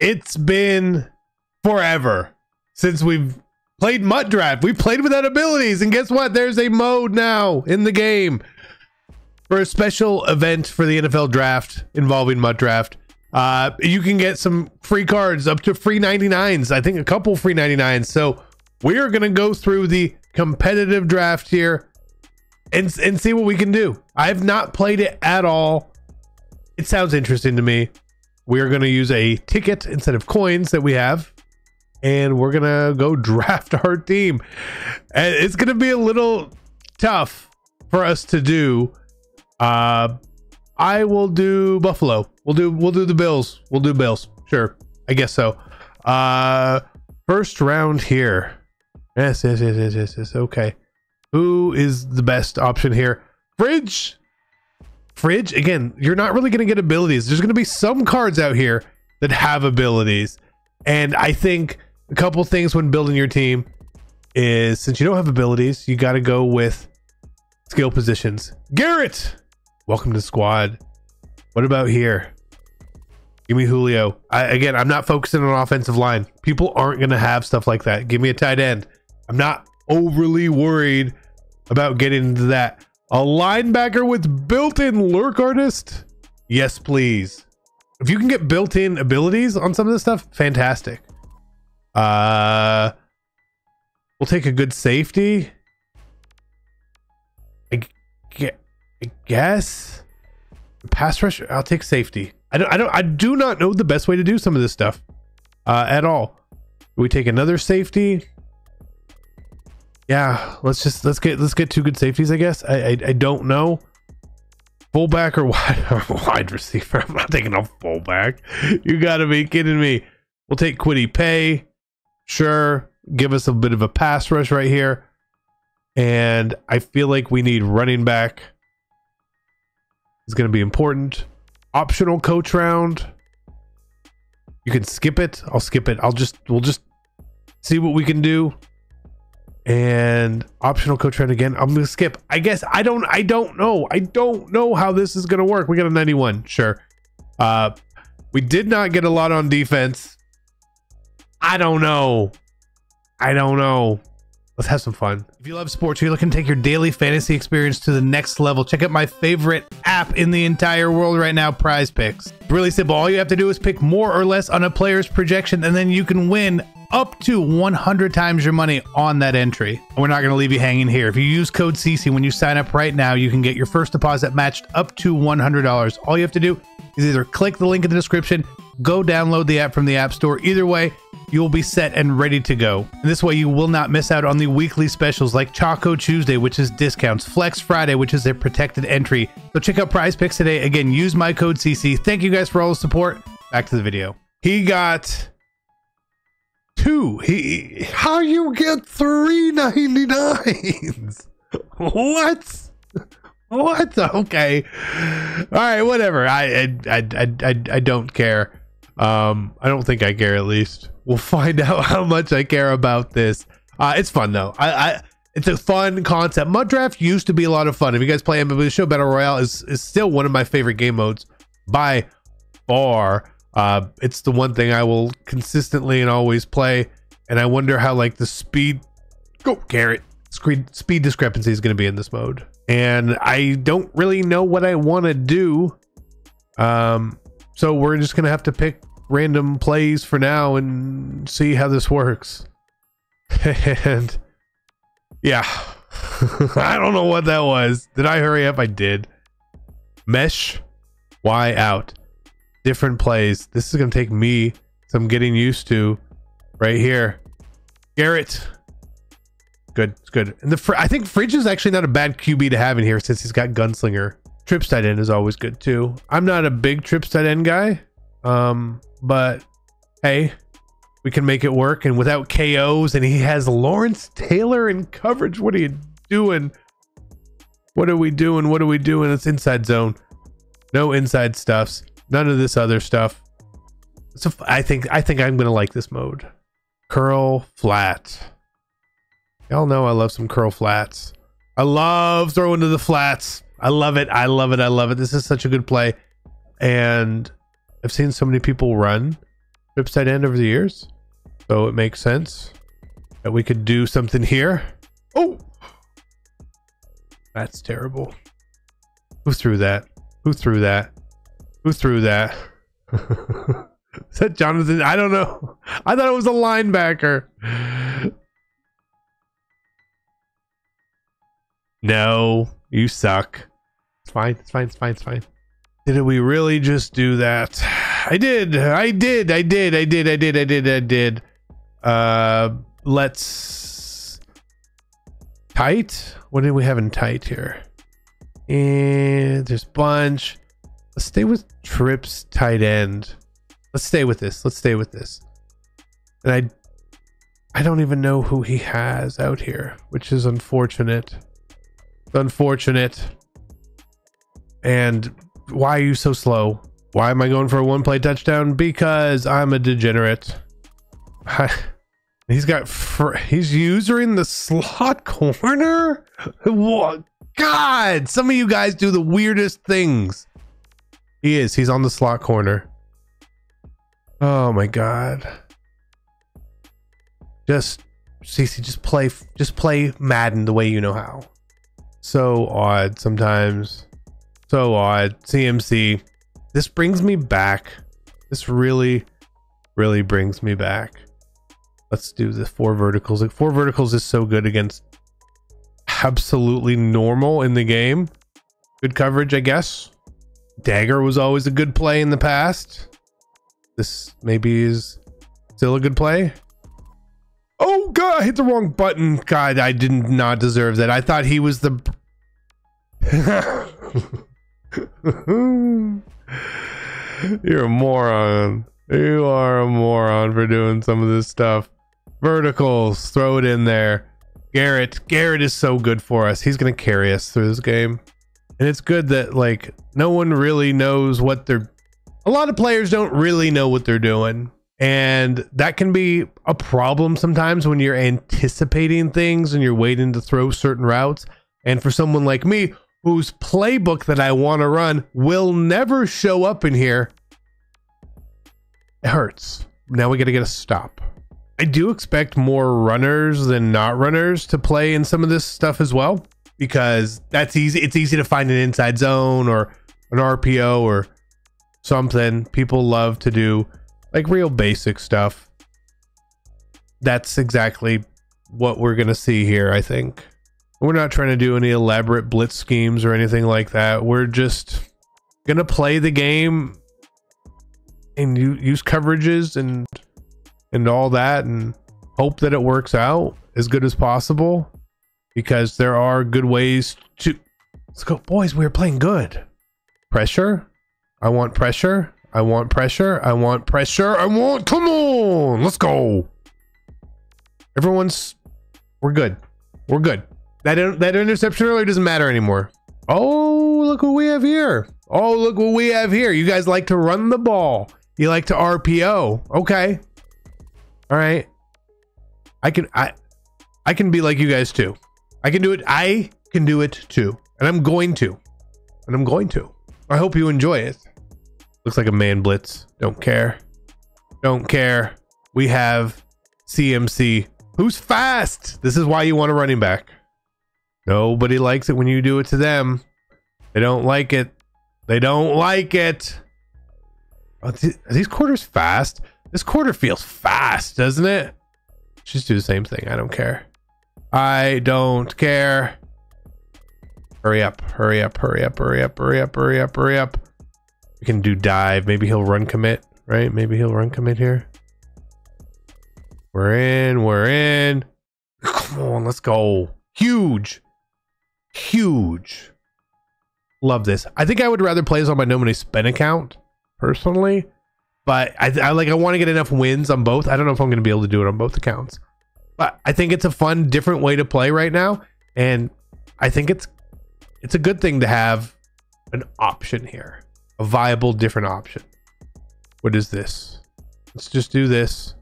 it's been forever since we've played MUT Draft. We played without abilities, and guess what? There's a mode now in the game for a special event for the NFL Draft involving MUT Draft. Uh, you can get some free cards up to free 99s. I think a couple free 99s. So we are going to go through the competitive draft here and and see what we can do. I've not played it at all. It sounds interesting to me. We are going to use a ticket instead of coins that we have and we're going to go draft our team. And it's going to be a little tough for us to do. Uh I will do Buffalo. We'll do we'll do the Bills. We'll do Bills. Sure. I guess so. Uh first round here. Yes, yes, yes, yes, yes, yes. Okay. Who is the best option here? Fridge. Fridge. Again, you're not really going to get abilities. There's going to be some cards out here that have abilities. And I think a couple things when building your team is since you don't have abilities, you got to go with skill positions. Garrett, welcome to squad. What about here? Give me Julio. I, again, I'm not focusing on offensive line. People aren't going to have stuff like that. Give me a tight end. I'm not overly worried about getting into that. A linebacker with built-in lurk artist? Yes, please. If you can get built-in abilities on some of this stuff, fantastic. Uh we'll take a good safety. I, I guess pass rush. I'll take safety. I don't. I don't. I do not know the best way to do some of this stuff uh, at all. We take another safety yeah, let's just let's get let's get two good safeties. I guess I I, I don't know fullback or wide wide receiver. I'm not taking a fullback. You got to be kidding me. We'll take Kwity Paye. Sure, give us a bit of a pass rush right here, and I feel like we need running back. Going to be important. Optional coach round. You can skip it. I'll skip it. I'll just we'll just see what we can do and optional run again. I'm gonna skip. I guess I don't. I don't know. I don't know how this is gonna work. We got a 91. Sure. Uh, we did not get a lot on defense. I don't know. I don't know. Let's have some fun. If you love sports, you're looking to take your daily fantasy experience to the next level. Check out my favorite app in the entire world right now, PrizePicks. Really simple. All you have to do is pick more or less on a player's projection, and then you can win up to 100 times your money on that entry. And we're not going to leave you hanging here. If you use code CC when you sign up right now, you can get your first deposit matched up to $100. All you have to do is either click the link in the description, go download the app from the App Store. Either way, you will be set and ready to go. And this way, you will not miss out on the weekly specials like Taco Tuesday, which is discounts, Flex Friday, which is a protected entry. So check out PrizePicks today. Again, use my code CC. Thank you guys for all the support. Back to the video. He got two. He how you get three ninety nines? What? What? Okay. All right. Whatever. I I I I I don't care. Um, I don't think I care. At least we'll find out how much I care about this. Uh, it's fun though. I, I it's a fun concept. MUT Draft used to be a lot of fun. If you guys play MLB Show Battle Royale, is is still one of my favorite game modes by far. Uh, it's the one thing I will consistently and always play. And I wonder how like the speed, go Garrett, speed speed discrepancy is going to be in this mode. And I don't really know what I want to do. Um, so we're just gonna have to pick random plays for now and see how this works. and yeah, I don't know what that was. Did I hurry up? I did. Mesh, Y out different plays. This is going to take me some getting used to right here. Garrett. Good. It's good. And the I think Fridge is actually not a bad QB to have in here since he's got Gunslinger. Trips tight end is always good too. I'm not a big trips tight end guy. Um, but hey, we can make it work. And without KOs, and he has Lawrence Taylor in coverage. What are you doing? What are we doing? What are we doing? It's inside zone. No inside stuffs. None of this other stuff. So I think I think I'm gonna like this mode. Curl flat. Y'all know I love some curl flats. I love throwing to the flats. I love it. I love it. I love it. This is such a good play. And I've seen so many people run trips tight end over the years. So it makes sense that we could do something here. Oh, that's terrible. Who threw that? Who threw that? Who threw that? Is that Jonathan? I don't know. I thought it was a linebacker. No, you suck. It's fine. It's fine. It's fine. It's fine. Did we really just do that? I did. I did. I did. I did. I did. I did. I did. Uh, let's tight. What did we have in tight here? And there's bunch. Let's stay with trips tight end. Let's stay with this. Let's stay with this. And I I don't even know who he has out here, which is unfortunate. Unfortunate. And why are you so slow? Why am I going for a one play touchdown? Because I'm a degenerate. he's got fr- he's using the slot corner. What? God, some of you guys do the weirdest things. He is. He's on the slot corner. Oh my god. Just CC, just play, just play Madden the way you know how. So odd sometimes. So odd. CMC. This brings me back. This really, really brings me back. Let's do the four verticals. Like four verticals is so good against absolutely normal in the game. Good coverage, I guess. Dagger was always a good play in the past. This maybe is still a good play. Oh god, I hit the wrong button. God, I did not deserve that. I thought he was the You're a moron. You are a moron for doing some of this stuff. Verticals, throw it in there. Garrett, Garrett is so good for us. He's going to carry us through this game. And it's good that like no one really knows what they're a lot of players don't really know what they're doing. And that can be a problem sometimes when you're anticipating things and you're waiting to throw certain routes. And for someone like me, whose playbook that I want to run will never show up in here, it hurts. Now we got to get a stop. I do expect more runners than not runners to play in some of this stuff as well because that's easy. It's easy to find an inside zone or an RPO or something. People love to do like real basic stuff. That's exactly what we're going to see here, I think. We're not trying to do any elaborate blitz schemes or anything like that. We're just going to play the game and use coverages and and all that and hope that it works out as good as possible because there are good ways to let's go. Boys we're playing good. Pressure? I want pressure. I want pressure. I want pressure. I want come on let's go. Everyone's we're good. We're good. That that interception earlier doesn't matter anymore. Oh look what we have here. Oh look what we have here. You guys like to run the ball. You like to rpo okay. All right. I can i i can be like you guys too I can do it. I can do it too. And I'm going to. And I'm going to. I hope you enjoy it. Looks like a man blitz. Don't care. Don't care. We have CMC. Who's fast? This is why you want a running back. Nobody likes it when you do it to them. They don't like it. They don't like it. Are these quarters fast? This quarter feels fast, doesn't it? Just do the same thing. I don't care. I don't care. Hurry up, hurry up, hurry up, hurry up, hurry up, hurry up, hurry up. We can do dive. Maybe he'll run commit, right? Maybe he'll run commit here. We're in, we're in. Come on, let's go. Huge. Huge. Love this. I think I would rather play this on my No Money Spend account, personally. But I, I like I want to get enough wins on both. I don't know if I'm going to be able to do it on both accounts. But I think it's a fun, different way to play right now, and I think it's it's a good thing to have an option here, a viable, different option. What is this? Let's just do this.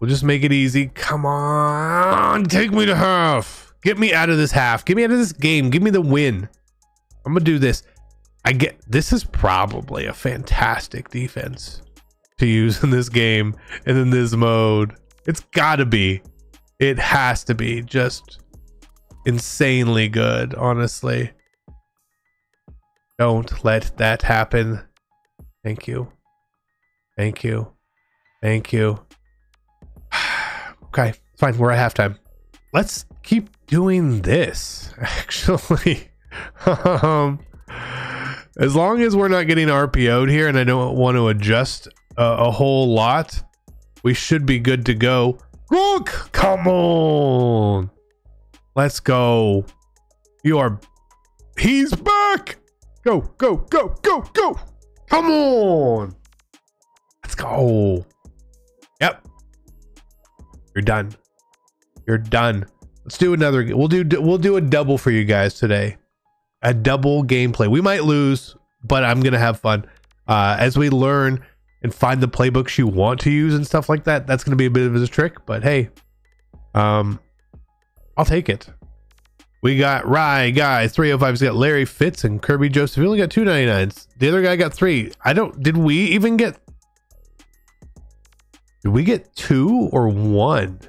We'll just make it easy. Come on, take me to half. Get me out of this half. Get me out of this game. Give me the win. I'm gonna do this. I get this is probably a fantastic defense. to use in this game and in this mode. It's gotta be. It has to be just insanely good, honestly. Don't let that happen. Thank you. Thank you. Thank you. okay, fine. We're at halftime. Let's keep doing this, actually. um, as long as we're not getting RPO'd here and I don't want to adjust a, a whole lot, we should be good to go. Look, come on. Let's go. You are. He's back. Go, go, go, go, go. Come on. Let's go. Yep. You're done. You're done. Let's do another. We'll do. We'll do a double for you guys today a double gameplay. We might lose, but I'm gonna have fun uh, as we learn and find the playbooks you want to use and stuff like that. That's gonna be a bit of a trick, but hey, um, I'll take it. We got Rye guys, 305's got Larry Fitz and Kerby Joseph. We only got two 99s. The other guy got three. I don't did we even get did we get two or one?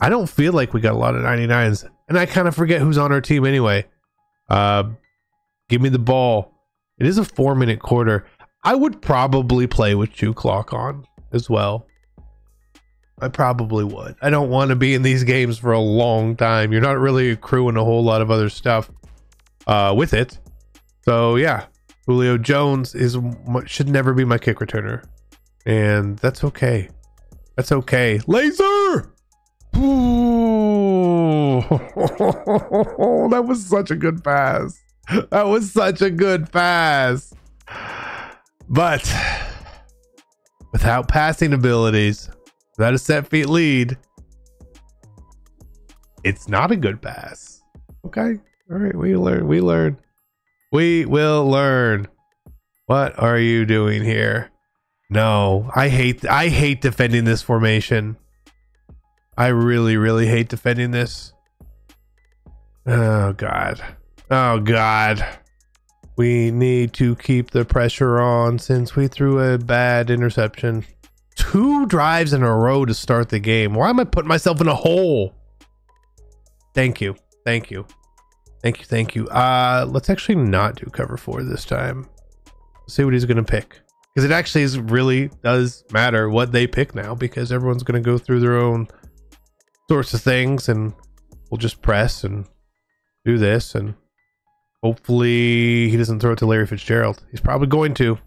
I don't feel like we got a lot of 99s. And I kind of forget who's on our team anyway. Uh, give me the ball. It is a four minute quarter. I would probably play with two clock on as well. I probably would. I don't want to be in these games for a long time. You're not really accruing a whole lot of other stuff uh, with it. So yeah, Julio Jones is should never be my kick returner, and that's okay. That's okay. Laser. Ooh, that was such a good pass. That was such a good pass. But without passing abilities, without a set feet lead, it's not a good pass. Okay. All right. We learn. We learn. We will learn. What are you doing here? No, I hate I hate defending this formation. I really, really hate defending this. Oh, God. Oh, God. We need to keep the pressure on since we threw a bad interception. Two drives in a row to start the game. Why am I putting myself in a hole? Thank you. Thank you. Thank you. Thank you. Uh, let's actually not do cover four this time. Let's see what he's going to pick. Because it actually is really does matter what they pick now because everyone's going to go through their own sorts of things and we'll just press and do this and hopefully he doesn't throw it to Larry Fitzgerald. He's probably going to.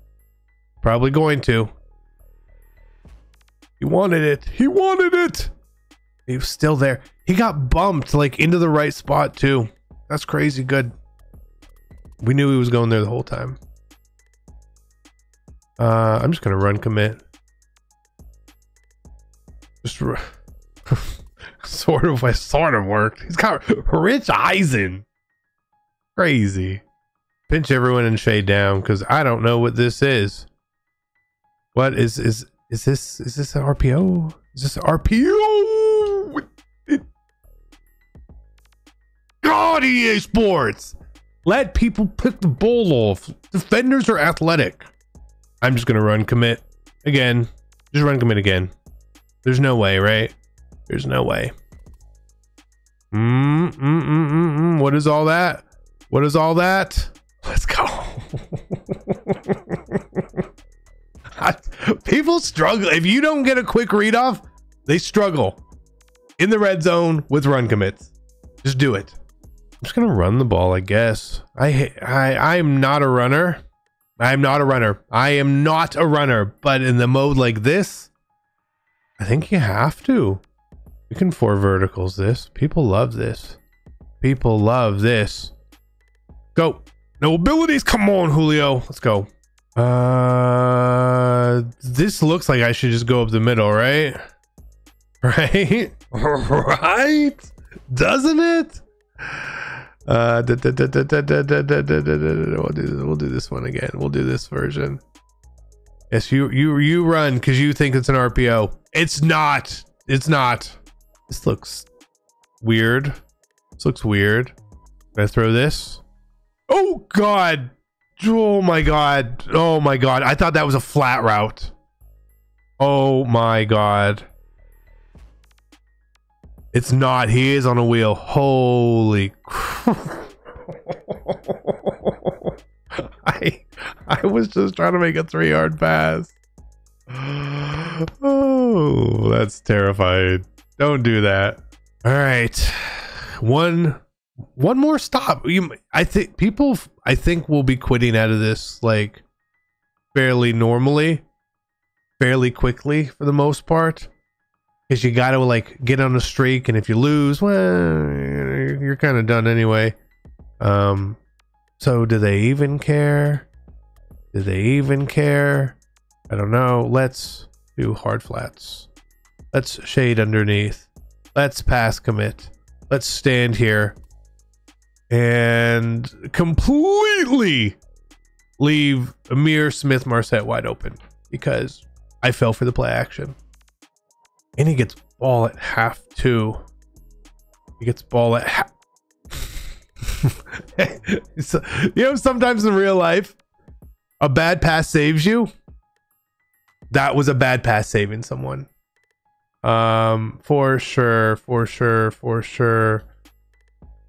Probably going to. He wanted it. He wanted it. He was still there. He got bumped like into the right spot too. That's crazy good. We knew he was going there the whole time. Uh, I'm just gonna run commit. Just sort of, sort of worked. He's got Rich Eisen. Crazy. Pinch everyone and shade down because I don't know what this is. What is is is this? Is this an RPO? Is this an RPO? God, EA Sports. Let people pick the ball off. Defenders are athletic. I'm just gonna run commit again. Just run commit again. There's no way, right? There's no way. Mm, mm, mm, mm, mm. What is all that? What is all that? Let's go. People struggle. If you don't get a quick read off, they struggle in the red zone with run commits. Just do it. I'm just gonna run the ball, I guess. I I I'm not a runner. I'm not a runner. I am not a runner. But in the mode like this, I think you have to. You can four verticals this. People love this. People love this. Go. No abilities. Come on, Julio. Let's go. Uh, this looks like I should just go up the middle, right? Right? right? Doesn't it? Uh, we'll do this one again. We'll do this version. Yes, you you you run because you think it's an RPO. It's not. It's not. This looks weird. This looks weird. Can I throw this? Oh god. Oh my god. Oh my god. I thought that was a flat route. Oh my god. It's not. He is on a wheel. Holy I I was just trying to make a three yard pass. Oh, that's terrifying. Don't do that. All right. One one more stop. You I think people I think will be quitting out of this like fairly normally, fairly quickly for the most part. Because you got to like get on a streak, and if you lose, well, you're kind of done anyway. Um, so do they even care? Do they even care? I don't know. Let's do hard flats. Let's shade underneath. Let's pass commit. Let's stand here and completely leave Ihmir Smith-Marsette wide open because I fell for the play action. And he gets ball at half two. He gets ball at half. so, you know, sometimes in real life, a bad pass saves you. That was a bad pass saving someone. Um, for sure, for sure, for sure.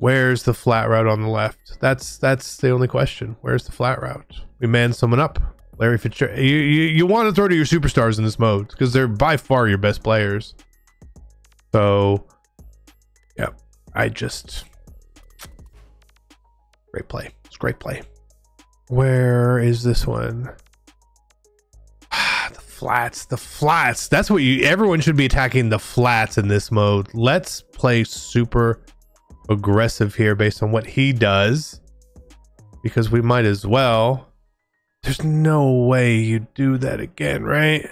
Where's the flat route on the left? That's that's the only question. Where's the flat route? We man someone up. Larry Fitzgerald. You, you, you want to throw to your superstars in this mode because they're by far your best players. So, yeah, I just great play. It's great play. Where is this one? the flats, the flats. That's what you. Everyone should be attacking the flats in this mode. Let's play super aggressive here based on what he does, because we might as well. There's no way you do that again, right?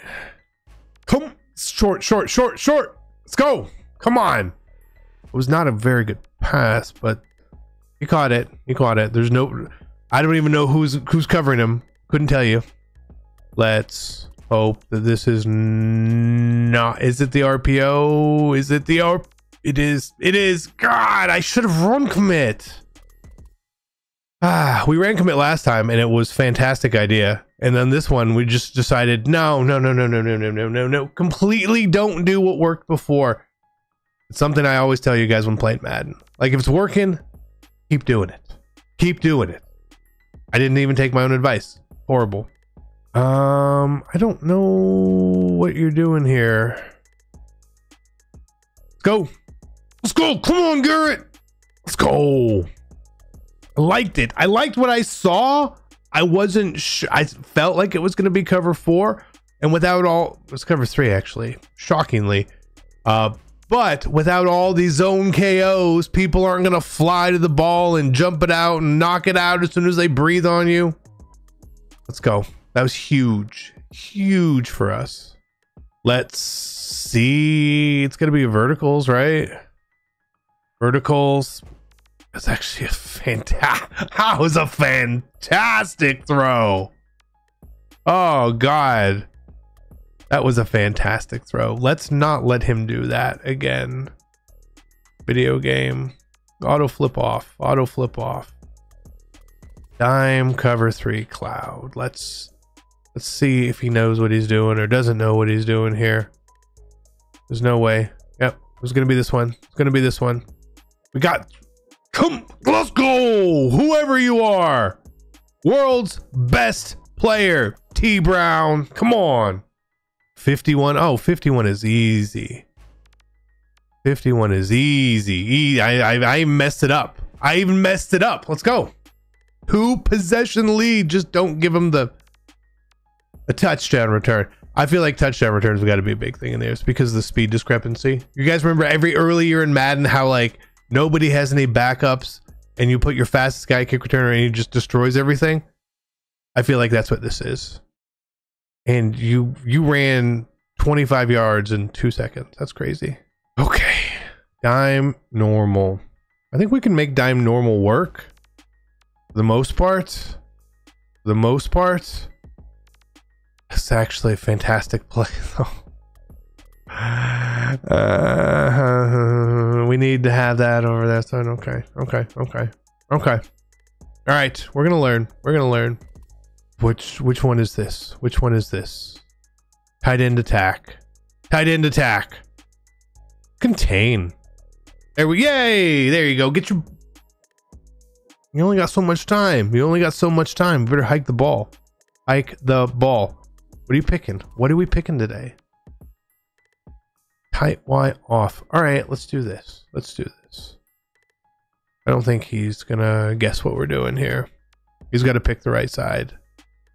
Come short, short, short, short. Let's go. Come on. It was not a very good pass, but he caught it. He caught it. There's no I don't even know who's who's covering him. Couldn't tell you. Let's hope that this is not is it the RPO? Is it the R it is it is God, I should have run commit. Ah, we ran commit last time and it was fantastic idea. And then this one we just decided no, no, no, no, no, no, no, no, no, no. Completely don't do what worked before. It's something I always tell you guys when playing Madden. Like if it's working, keep doing it. Keep doing it. I didn't even take my own advice. Horrible. Um, I don't know what you're doing here. Let's go. Let's go. Come on, Garrett. Let's go. I liked it. I liked what I saw. I wasn't sh- I felt like it was going to be cover four. And without all, it was cover three, actually, shockingly. Uh, but without all these zone KOs, people aren't going to fly to the ball and jump it out and knock it out as soon as they breathe on you. Let's go. That was huge. Huge for us. Let's see. It's going to be verticals, right? Verticals. It's actually a fantastic. That was a fantastic throw. Oh God, that was a fantastic throw. Let's not let him do that again. Video game. Auto flip off. Auto flip off. Dime cover three cloud. Let's let's see if he knows what he's doing or doesn't know what he's doing here. There's no way. Yep, it was gonna be this one. It's gonna be this one. We got Come, let's go. Whoever you are, world's best player, T Brown. Come on. 51. Oh, 51 is easy. 51 is easy. I, I, I messed it up. I even messed it up. Let's go. Two possession lead. Just don't give them the a touchdown return. I feel like touchdown returns have got to be a big thing in there. It's because of the speed discrepancy. You guys remember every early year in Madden how like nobody has any backups and you put your fastest guy kick returner and he just destroys everything. I feel like that's what this is. And you you ran 25 yards in 2 seconds. That's crazy. Okay. Dime normal. I think we can make dime normal work. For the most part. For the most part. It's actually a fantastic play though. Uh, we need to have that over there. So okay, okay, okay, okay. All right, we're gonna learn. We're gonna learn. Which which one is this? Which one is this? Tight end attack. Tight end attack. Contain. There we yay! There you go. Get your You only got so much time. You only got so much time. Better hike the ball. Hike the ball. What are you picking? What are we picking today? Y off. All right, let's do this. Let's do this. I don't think he's gonna guess what we're doing here. He's got to pick the right side.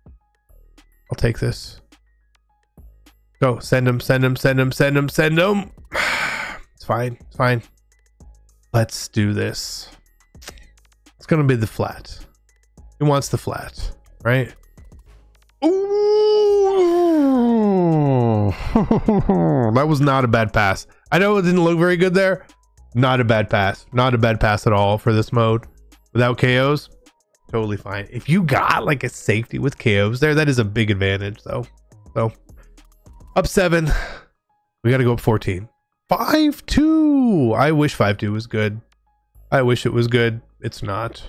I'll take this. Go, send him, send him, send him, send him, send him. It's fine, it's fine. Let's do this. It's gonna be the flat. He wants the flat, right? Ooh, that was not a bad pass. I know it didn't look very good there. Not a bad pass. Not a bad pass at all for this mode. Without KOs, totally fine. If you got like a safety with KOs there, that is a big advantage though. So up seven. We got to go up 14. 5 2. I wish 5 2 was good. I wish it was good. It's not.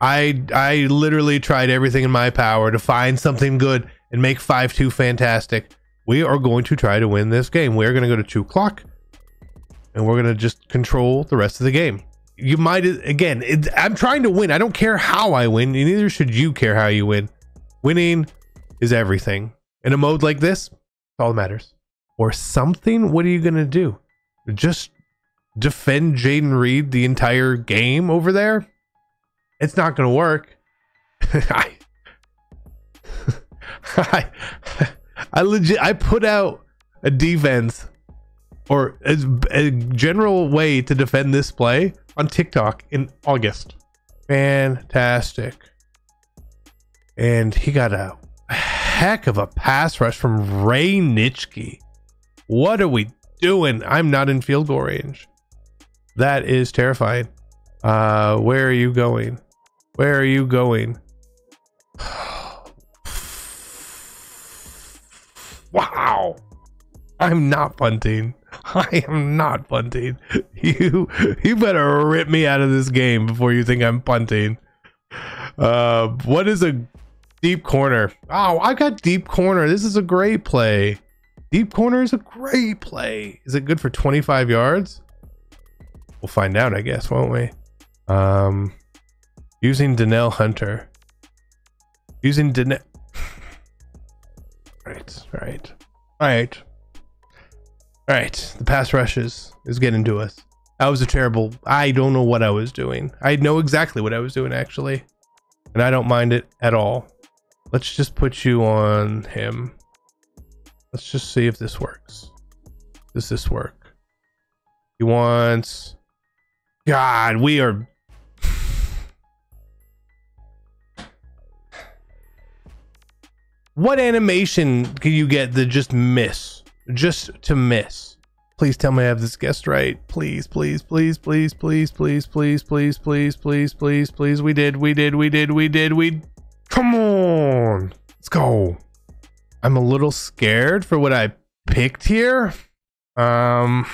I I literally tried everything in my power to find something good and make 5 2 fantastic. We are going to try to win this game. We're going to go to 2 o'clock and we're going to just control the rest of the game. You might, again, it, I'm trying to win. I don't care how I win, neither should you care how you win. Winning is everything. In a mode like this, all that matters. Or something, what are you going to do? Just defend Jayden Reed the entire game over there? It's not going to work. I, I, I legit, I put out a defense or a, a general way to defend this play on TikTok in August. Fantastic. And he got a heck of a pass rush from Ray Nitschke. What are we doing? I'm not in field goal range. That is terrifying. Uh, where are you going? Where are you going? Wow. I'm not punting. I am not punting. You you better rip me out of this game before you think I'm punting. Uh, what is a deep corner? Oh, I got deep corner. This is a great play. Deep corner is a great play. Is it good for 25 yards? We'll find out, I guess, won't we? Um, using Danielle Hunter. Using Danielle. Right, right, right. All right, the pass rushes is getting to us. That was a terrible. I don't know what I was doing. I know exactly what I was doing actually, and I don't mind it at all. Let's just put you on him. Let's just see if this works. Does this work? He wants. God, we are. What animation can you get that just miss? just to miss. Please tell me I have this guessed right. Please, please, please, please, please, please, please, please, please, please, please, please. We did, we did, we did, we did, we. Come on, let's go. I'm a little scared for what I picked here. Um,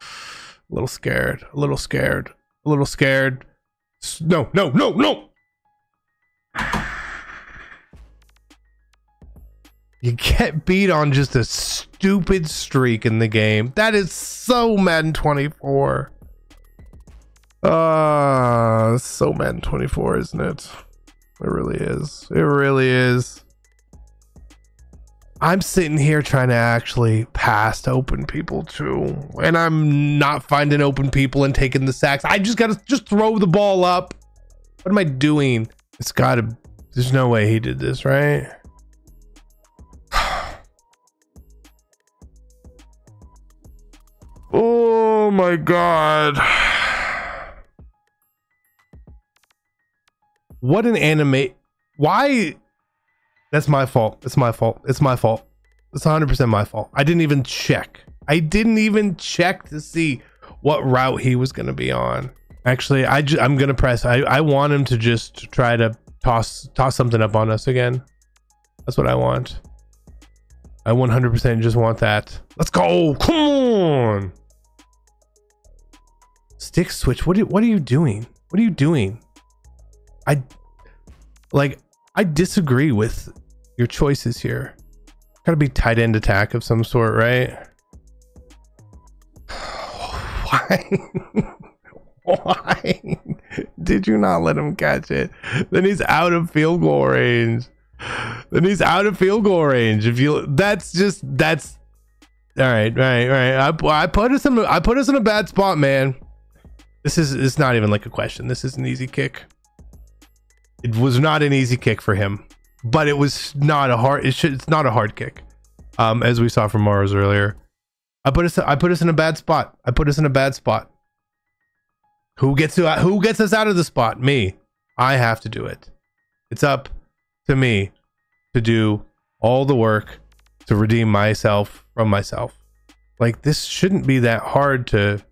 a little scared, a little scared, a little scared. No, no, no, no. You get beat on just a stupid streak in the game. That is so Madden 24. Ah, uh, so Madden 24, isn't it? It really is. It really is. I'm sitting here trying to actually pass to open people too, and I'm not finding open people and taking the sacks. I just gotta just throw the ball up. What am I doing? It's gotta. There's no way he did this, right? My god. What an anime. Why? That's my fault. It's my fault. It's my fault. It's 100% my fault. I didn't even check. I didn't even check to see what route he was going to be on. Actually, I'm going to press. I, I want him to just try to toss toss something up on us again. That's what I want. I 100% just want that. Let's go. Come on. Stick switch. What are, what are you doing? What are you doing? I like I disagree with your choices here. Gotta be tight end attack of some sort, right? Why? Why did you not let him catch it? Then he's out of field goal range. Then he's out of field goal range. If you, that's just that's all right, right, right. I, I put us in I put us in a bad spot, man. This is it's not even like a question. This is an easy kick. It was not an easy kick for him, but it was not a hard. It should. It's not a hard kick, um, as we saw from Mars earlier. I put us. I put us in a bad spot. I put us in a bad spot. Who gets to who gets us out of the spot? Me. I have to do it. It's up to me to do all the work to redeem myself from myself. Like this shouldn't be that hard to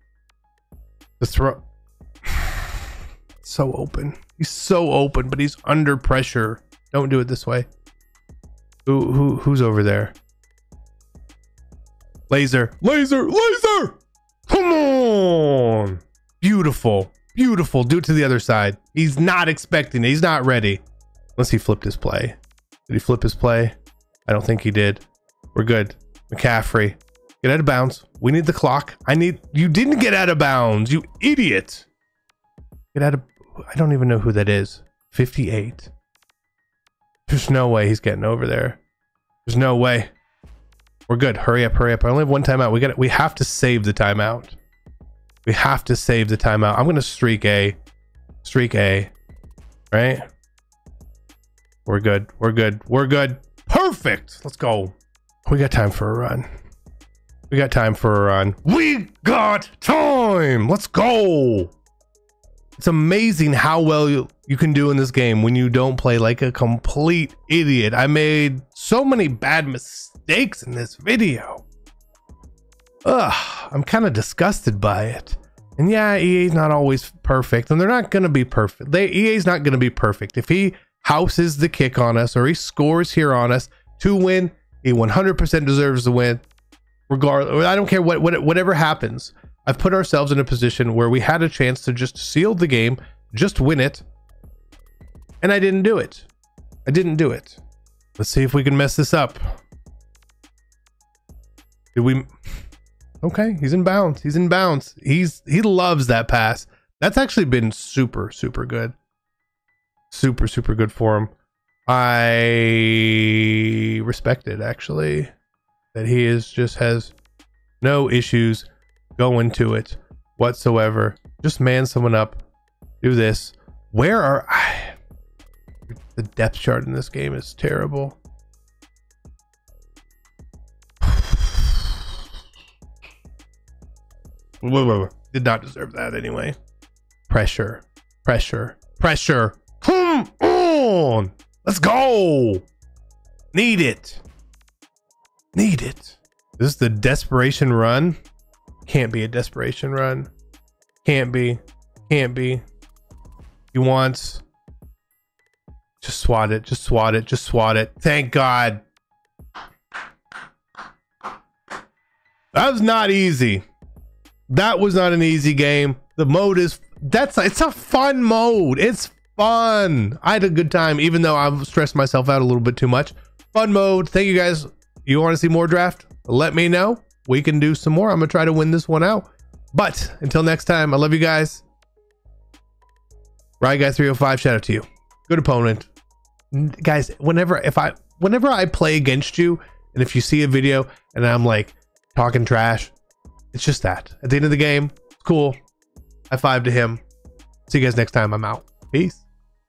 to throw. so open. He's so open, but he's under pressure. Don't do it this way. Who who who's over there? Laser, laser, laser! Come on! Beautiful. Beautiful. Do it to the other side. He's not expecting it. He's not ready. Unless he flipped his play. Did he flip his play? I don't think he did. We're good. McCaffrey. Get out of bounds. We need the clock. I need you didn't get out of bounds, you idiot. Get out of I don't even know who that is. 58. There's no way he's getting over there. There's no way. We're good. Hurry up, hurry up. I only have one timeout. We got it. We have to save the timeout. We have to save the timeout. I'm going to streak A. Streak A. Right? We're good. We're good. We're good. Perfect. Let's go. We got time for a run. We got time for a run. We got time. Let's go. It's amazing how well you, you can do in this game when you don't play like a complete idiot. I made so many bad mistakes in this video. Ugh, I'm kind of disgusted by it. And yeah, EA's not always perfect, and they're not going to be perfect. They, EA's not going to be perfect. If he houses the kick on us or he scores here on us to win, he 100% deserves the win. Regardless, I don't care what, what whatever happens. I've put ourselves in a position where we had a chance to just seal the game, just win it, and I didn't do it. I didn't do it. Let's see if we can mess this up. Did we? Okay, he's in bounds. He's in bounds. He's he loves that pass. That's actually been super super good. Super super good for him. I respect it actually that he is just has no issues going to it whatsoever. Just man someone up. Do this. Where are I? The depth chart in this game is terrible. Did not deserve that anyway. Pressure, pressure, pressure. Come on. Let's go. Need it. Need it. This is the desperation run. Can't be a desperation run. Can't be. Can't be. He wants. Just swat it. Just swat it. Just swat it. Thank God. That was not easy that was not an easy game. The mode is that's it's a fun mode. It's fun. I had a good time, even though I've stressed myself out a little bit too much. Fun mode. Thank you guys. You want to see more draft? Let me know. We can do some more. I'm gonna try to win this one out. But until next time, I love you guys. Right guy 305, shout out to you. Good opponent. Guys, whenever if I whenever I play against you, and if you see a video and I'm like talking trash, it's just that. At the end of the game, cool. High five to him. See you guys next time. I'm out. Peace.